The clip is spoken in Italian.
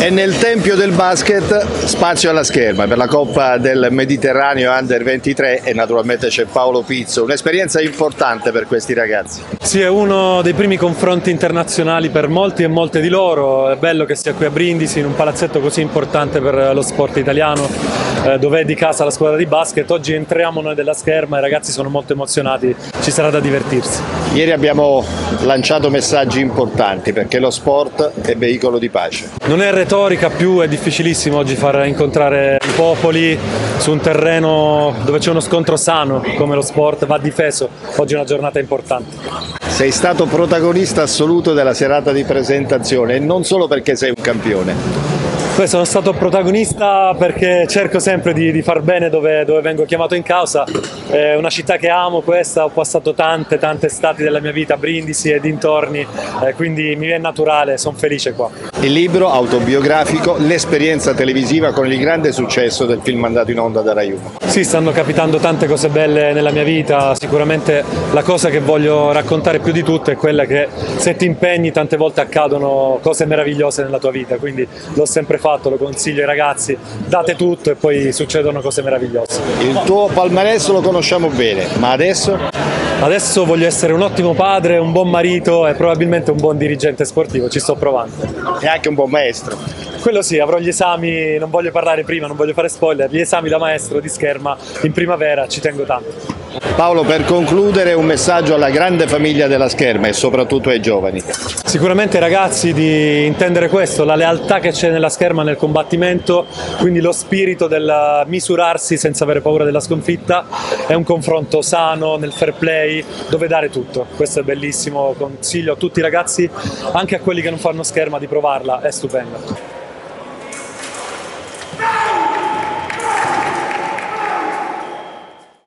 E nel tempio del basket spazio alla scherma per la Coppa del Mediterraneo Under 23 e naturalmente c'è Paolo Pizzo, un'esperienza importante per questi ragazzi. Sì, è uno dei primi confronti internazionali per molti e molte di loro, è bello che sia qui a Brindisi in un palazzetto così importante per lo sport italiano eh, dove è di casa la squadra di basket, oggi entriamo noi della scherma e i ragazzi sono molto emozionati, ci sarà da divertirsi. Ieri abbiamo lanciato messaggi importanti perché lo sport è veicolo di pace. Non è retorica più, è difficilissimo oggi far incontrare i popoli su un terreno dove c'è uno scontro sano come lo sport, va difeso, oggi è una giornata importante. Sei stato protagonista assoluto della serata di presentazione e non solo perché sei un campione. Beh, sono stato protagonista perché cerco sempre di, di far bene dove, dove, vengo chiamato in causa. È una città che amo questa, ho passato tante, tante estati della mia vita a Brindisi e dintorni, eh, quindi mi viene naturale, sono felice qua. Il libro autobiografico, l'esperienza televisiva con il grande successo del film mandato in onda da Rai 1. Sì, stanno capitando tante cose belle nella mia vita, sicuramente la cosa che voglio raccontare più di tutto è quella che se ti impegni tante volte accadono cose meravigliose nella tua vita, quindi l'ho sempre fatto fatto, lo consiglio ai ragazzi, date tutto e poi succedono cose meravigliose. Il tuo palmarès lo conosciamo bene, ma adesso? Adesso voglio essere un ottimo padre, un buon marito e probabilmente un buon dirigente sportivo, ci sto provando. E anche un buon maestro. Quello sì, avrò gli esami, non voglio parlare prima, non voglio fare spoiler, gli esami da maestro di scherma in primavera, ci tengo tanto. Paolo, per concludere un messaggio alla grande famiglia della scherma e soprattutto ai giovani. Sicuramente ragazzi di intendere questo, la lealtà che c'è nella scherma nel combattimento, quindi lo spirito del misurarsi senza avere paura della sconfitta, è un confronto sano, nel fair play, dove dare tutto. Questo è bellissimo, consiglio a tutti i ragazzi, anche a quelli che non fanno scherma, di provarla, è stupendo.